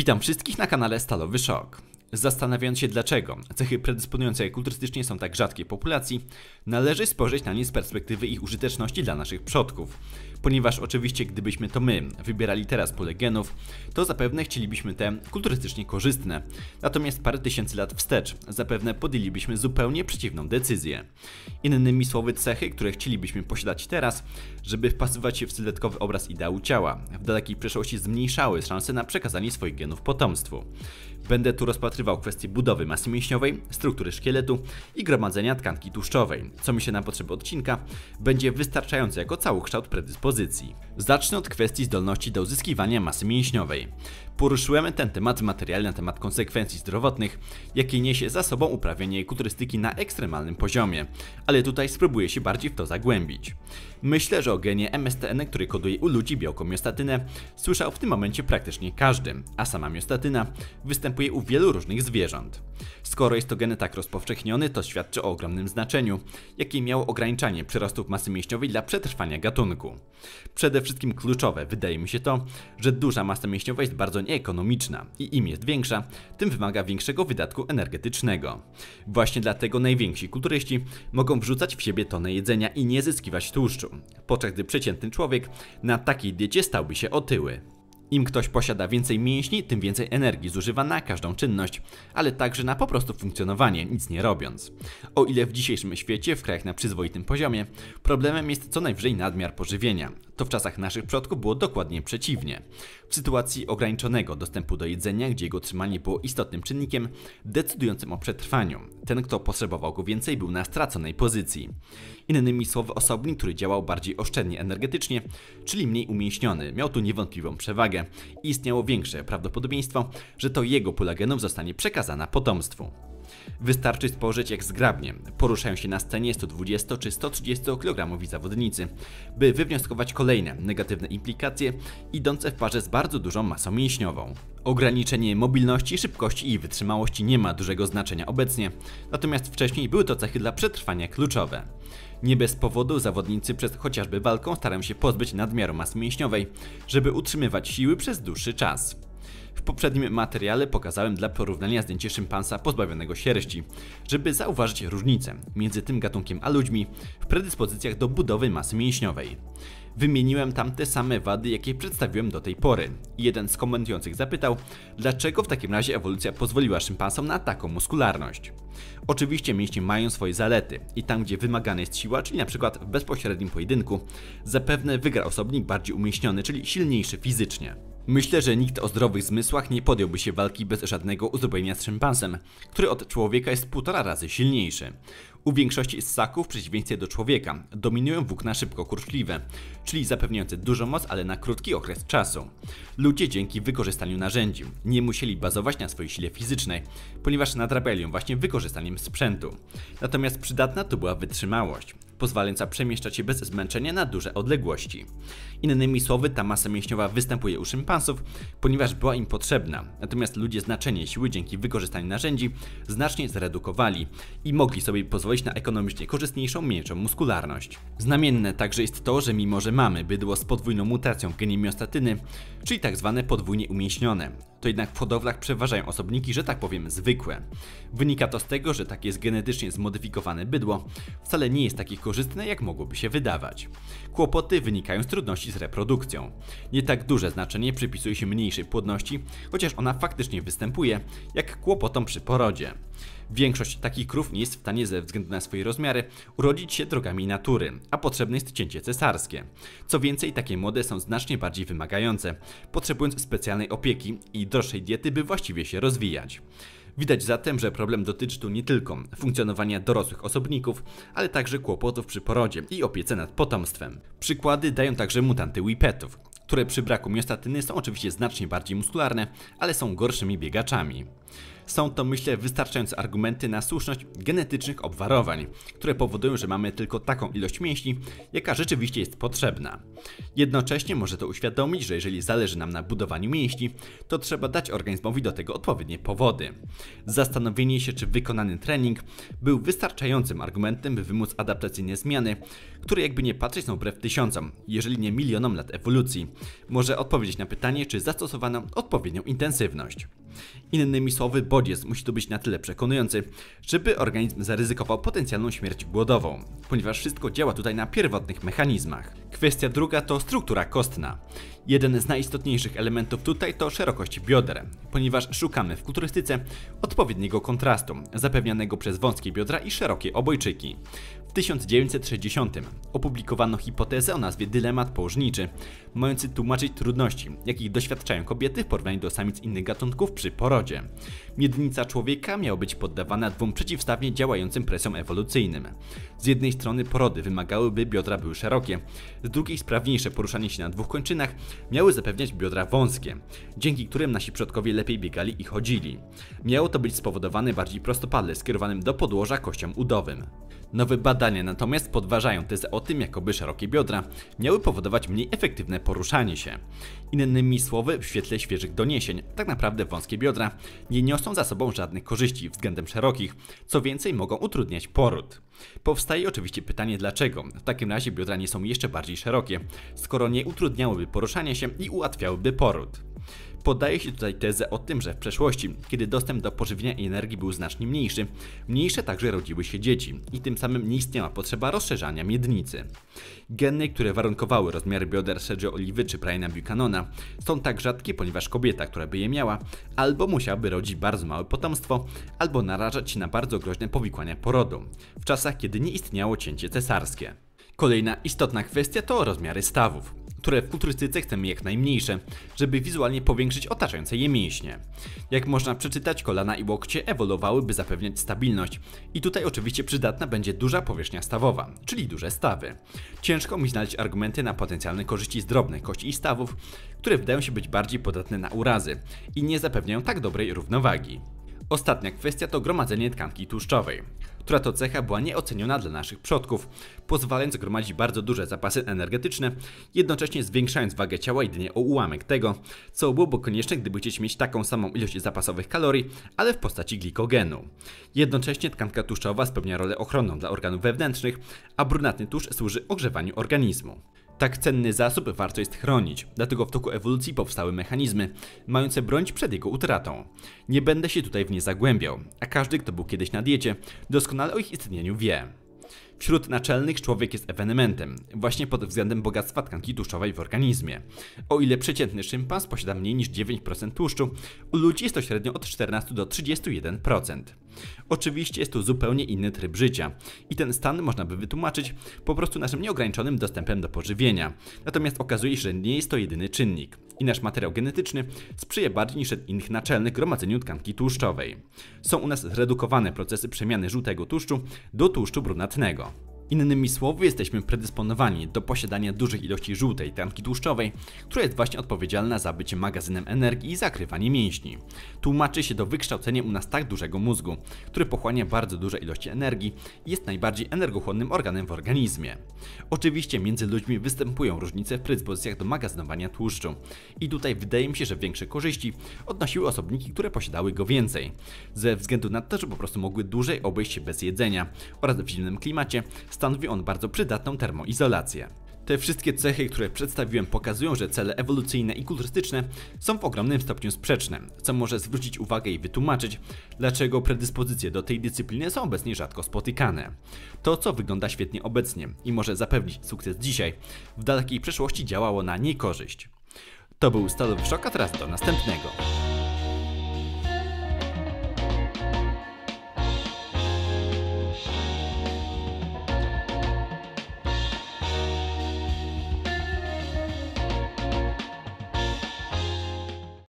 Witam wszystkich na kanale Stalowy Szok. Zastanawiając się dlaczego cechy predysponujące kulturystycznie są tak rzadkie populacji, należy spojrzeć na nie z perspektywy ich użyteczności dla naszych przodków. Ponieważ oczywiście gdybyśmy to my wybierali teraz pole genów, to zapewne chcielibyśmy te kulturystycznie korzystne. Natomiast parę tysięcy lat wstecz zapewne podjęlibyśmy zupełnie przeciwną decyzję. Innymi słowy cechy, które chcielibyśmy posiadać teraz, żeby wpasować się w sylwetkowy obraz ideału ciała, w dalekiej przeszłości zmniejszały szanse na przekazanie swoich genów potomstwu. Będę tu rozpatrywał kwestie budowy masy mięśniowej, struktury szkieletu i gromadzenia tkanki tłuszczowej, co myślę na potrzeby odcinka będzie wystarczające jako całokształt predyspozycji. Zacznę od kwestii zdolności do uzyskiwania masy mięśniowej. Poruszyłem ten temat w materiale na temat konsekwencji zdrowotnych, jakie niesie za sobą uprawianie kulturystyki na ekstremalnym poziomie, ale tutaj spróbuję się bardziej w to zagłębić. Myślę, że o genie MSTN, który koduje u ludzi białko miostatynę, słyszał w tym momencie praktycznie każdy, a sama miostatyna występuje u wielu różnych zwierząt. Skoro jest to gen tak rozpowszechniony, to świadczy o ogromnym znaczeniu, jakie miało ograniczanie przyrostów masy mięśniowej dla przetrwania gatunku. Przede wszystkim kluczowe wydaje mi się to, że duża masa mięśniowa jest bardzo nieekonomiczna i im jest większa, tym wymaga większego wydatku energetycznego. Właśnie dlatego najwięksi kulturyści mogą wrzucać w siebie tonę jedzenia i nie zyskiwać tłuszczu, podczas gdy przeciętny człowiek na takiej diecie stałby się otyły. Im ktoś posiada więcej mięśni, tym więcej energii zużywa na każdą czynność, ale także na po prostu funkcjonowanie, nic nie robiąc. O ile w dzisiejszym świecie, w krajach na przyzwoitym poziomie, problemem jest co najwyżej nadmiar pożywienia, to w czasach naszych przodków było dokładnie przeciwnie. W sytuacji ograniczonego dostępu do jedzenia, gdzie jego trzymanie było istotnym czynnikiem decydującym o przetrwaniu, ten kto potrzebował go więcej był na straconej pozycji. Innymi słowy osobnik, który działał bardziej oszczędnie energetycznie, czyli mniej umięśniony, miał tu niewątpliwą przewagę i istniało większe prawdopodobieństwo, że to jego pula genów zostanie przekazana potomstwu. Wystarczy spojrzeć jak zgrabnie poruszają się na scenie 120 czy 130 kg zawodnicy, by wywnioskować kolejne negatywne implikacje idące w parze z bardzo dużą masą mięśniową. Ograniczenie mobilności, szybkości i wytrzymałości nie ma dużego znaczenia obecnie, natomiast wcześniej były to cechy dla przetrwania kluczowe. Nie bez powodu zawodnicy przed chociażby walką starają się pozbyć nadmiaru masy mięśniowej, żeby utrzymywać siły przez dłuższy czas. W poprzednim materiale pokazałem dla porównania zdjęcie szympansa pozbawionego sierści, żeby zauważyć różnicę między tym gatunkiem a ludźmi w predyspozycjach do budowy masy mięśniowej. Wymieniłem tam te same wady, jakie przedstawiłem do tej pory. Jeden z komentujących zapytał, dlaczego w takim razie ewolucja pozwoliła szympansom na taką muskularność. Oczywiście mięśnie mają swoje zalety i tam gdzie wymagana jest siła, czyli przykład w bezpośrednim pojedynku, zapewne wygra osobnik bardziej umieśniony, czyli silniejszy fizycznie. Myślę, że nikt o zdrowych zmysłach nie podjąłby się walki bez żadnego uzdrowienia z szympansem, który od człowieka jest półtora razy silniejszy. U większości ssaków, w przeciwieństwie do człowieka, dominują włókna szybko kurczliwe, czyli zapewniające dużą moc, ale na krótki okres czasu. Ludzie dzięki wykorzystaniu narzędzi nie musieli bazować na swojej sile fizycznej, ponieważ nadrabiali ją właśnie wykorzystaniem sprzętu. Natomiast przydatna to była wytrzymałość pozwalająca przemieszczać się bez zmęczenia na duże odległości. Innymi słowy, ta masa mięśniowa występuje u szympansów, ponieważ była im potrzebna, natomiast ludzie znaczenie siły dzięki wykorzystaniu narzędzi znacznie zredukowali i mogli sobie pozwolić na ekonomicznie korzystniejszą, mniejszą muskularność. Znamienne także jest to, że mimo że mamy bydło z podwójną mutacją w genie miostatyny, czyli tak zwane podwójnie umięśnione, to jednak w hodowlach przeważają osobniki, że tak powiem, zwykłe. Wynika to z tego, że takie jest genetycznie zmodyfikowane bydło wcale nie jest takie korzystne, jak mogłoby się wydawać. Kłopoty wynikają z trudności z reprodukcją. Nie tak duże znaczenie przypisuje się mniejszej płodności, chociaż ona faktycznie występuje, jak kłopotom przy porodzie. Większość takich krów nie jest w stanie ze względu na swoje rozmiary urodzić się drogami natury, a potrzebne jest cięcie cesarskie. Co więcej, takie młode są znacznie bardziej wymagające, potrzebując specjalnej opieki i droższej diety, by właściwie się rozwijać. Widać zatem, że problem dotyczy tu nie tylko funkcjonowania dorosłych osobników, ale także kłopotów przy porodzie i opiece nad potomstwem. Przykłady dają także mutanty whippetów, które przy braku miostatyny są oczywiście znacznie bardziej muskularne, ale są gorszymi biegaczami. Są to myślę wystarczające argumenty na słuszność genetycznych obwarowań, które powodują, że mamy tylko taką ilość mięśni, jaka rzeczywiście jest potrzebna. Jednocześnie może to uświadomić, że jeżeli zależy nam na budowaniu mięśni, to trzeba dać organizmowi do tego odpowiednie powody. Zastanowienie się, czy wykonany trening był wystarczającym argumentem, by wymóc adaptacyjne zmiany, które jakby nie patrzeć są wbrew tysiącom, jeżeli nie milionom lat ewolucji, może odpowiedzieć na pytanie, czy zastosowano odpowiednią intensywność. Innymi słowy, bodziec musi tu być na tyle przekonujący, żeby organizm zaryzykował potencjalną śmierć głodową, ponieważ wszystko działa tutaj na pierwotnych mechanizmach. Kwestia druga to struktura kostna. Jeden z najistotniejszych elementów tutaj to szerokość bioder, ponieważ szukamy w kulturystyce odpowiedniego kontrastu, zapewnianego przez wąskie biodra i szerokie obojczyki. W 1960 opublikowano hipotezę o nazwie dylemat położniczy, mający tłumaczyć trudności, jakich doświadczają kobiety w porównaniu do samic innych gatunków przy porodzie. Miednica człowieka miała być poddawana dwóm przeciwstawnie działającym presjom ewolucyjnym. Z jednej strony porody wymagały, by biodra były szerokie, z drugiej sprawniejsze poruszanie się na dwóch kończynach miały zapewniać biodra wąskie, dzięki którym nasi przodkowie lepiej biegali i chodzili. Miało to być spowodowane bardziej prostopadle skierowanym do podłoża kością udowym. Nowe badania natomiast podważają tezę o tym, jakoby szerokie biodra miały powodować mniej efektywne poruszanie się. Innymi słowy, w świetle świeżych doniesień, tak naprawdę wąskie biodra nie niosą za sobą żadnych korzyści względem szerokich, co więcej mogą utrudniać poród. Powstaje oczywiście pytanie dlaczego w takim razie biodra nie są jeszcze bardziej szerokie, skoro nie utrudniałyby poruszania się i ułatwiałyby poród. Podaje się tutaj tezę o tym, że w przeszłości, kiedy dostęp do pożywienia i energii był znacznie mniejszy, mniejsze także rodziły się dzieci i tym samym nie istniała potrzeba rozszerzania miednicy. Geny, które warunkowały rozmiary bioder Sergio Oliwy czy Briana Buchanana są tak rzadkie, ponieważ kobieta, która by je miała, albo musiałaby rodzić bardzo małe potomstwo, albo narażać się na bardzo groźne powikłania porodu, w czasach kiedy nie istniało cięcie cesarskie. Kolejna istotna kwestia to rozmiary stawów które w kulturystyce chcemy jak najmniejsze, żeby wizualnie powiększyć otaczające je mięśnie. Jak można przeczytać, kolana i łokcie ewoluowały, by zapewniać stabilność. I tutaj oczywiście przydatna będzie duża powierzchnia stawowa, czyli duże stawy. Ciężko mi znaleźć argumenty na potencjalne korzyści z drobnych kości i stawów, które wydają się być bardziej podatne na urazy i nie zapewniają tak dobrej równowagi. Ostatnia kwestia to gromadzenie tkanki tłuszczowej która to cecha była nieoceniona dla naszych przodków, pozwalając gromadzić bardzo duże zapasy energetyczne, jednocześnie zwiększając wagę ciała jedynie o ułamek tego, co byłoby konieczne, gdyby chcieć mieć taką samą ilość zapasowych kalorii, ale w postaci glikogenu. Jednocześnie tkanka tłuszczowa spełnia rolę ochronną dla organów wewnętrznych, a brunatny tłuszcz służy ogrzewaniu organizmu. Tak cenny zasób warto jest chronić, dlatego w toku ewolucji powstały mechanizmy mające bronić przed jego utratą. Nie będę się tutaj w nie zagłębiał, a każdy, kto był kiedyś na diecie, doskonale o ich istnieniu wie. Wśród naczelnych człowiek jest ewenementem, właśnie pod względem bogactwa tkanki tłuszczowej w organizmie. O ile przeciętny szympans posiada mniej niż 9% tłuszczu, u ludzi jest to średnio od 14 do 31%. Oczywiście jest to zupełnie inny tryb życia i ten stan można by wytłumaczyć po prostu naszym nieograniczonym dostępem do pożywienia. Natomiast okazuje się, że nie jest to jedyny czynnik i nasz materiał genetyczny sprzyja bardziej niż innych naczelnych gromadzeniu tkanki tłuszczowej. Są u nas zredukowane procesy przemiany żółtego tłuszczu do tłuszczu brunatnego. Innymi słowy, jesteśmy predysponowani do posiadania dużych ilości żółtej tkanki tłuszczowej, która jest właśnie odpowiedzialna za bycie magazynem energii i zakrywanie mięśni. Tłumaczy się to wykształceniem u nas tak dużego mózgu, który pochłania bardzo duże ilości energii i jest najbardziej energochłonnym organem w organizmie. Oczywiście między ludźmi występują różnice w predyspozycjach do magazynowania tłuszczu. I tutaj wydaje mi się, że większe korzyści odnosiły osobniki, które posiadały go więcej. Ze względu na to, że po prostu mogły dłużej obejść się bez jedzenia oraz w zimnym klimacie stanowi on bardzo przydatną termoizolację. Te wszystkie cechy, które przedstawiłem, pokazują, że cele ewolucyjne i kulturystyczne są w ogromnym stopniu sprzeczne, co może zwrócić uwagę i wytłumaczyć, dlaczego predyspozycje do tej dyscypliny są obecnie rzadko spotykane. To, co wygląda świetnie obecnie i może zapewnić sukces dzisiaj, w dalekiej przeszłości działało na niekorzyść. To był Stalowy Szok, a teraz do następnego.